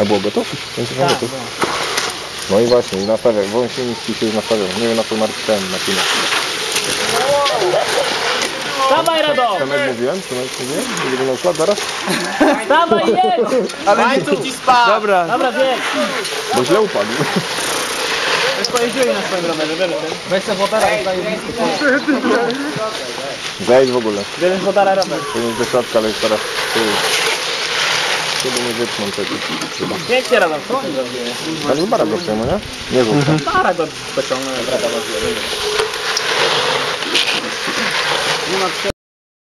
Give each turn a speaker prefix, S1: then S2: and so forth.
S1: A było gotów?
S2: Tak,
S1: gotów. No i właśnie, i nastawiam, bo silnik się już nastawiał. Nie wiem na co napisałem na filmie.
S2: Dawaj Rado!
S1: Tam jak mówiłem, co jak mówiłem? Nie będę miał ślad zaraz?
S2: Dawaj jedź!
S3: Ale Łańcuch ci spadł! Dobra.
S2: Dobra, zjedź!
S1: Bo źle upadł.
S2: Już pojeździłeś na swoim rowerze, o tym? Weź sobie fotara, tutaj
S1: Zajedź w ogóle.
S2: Bierzesz fotara rower.
S1: To jest do środka, ale już teraz tu. Nie wytną tego.
S2: Pięknie Rado, co oni zrobili?
S1: Tak z bara go no nie? Nie złota.
S2: Stara go pociągnął, brata was Nie ma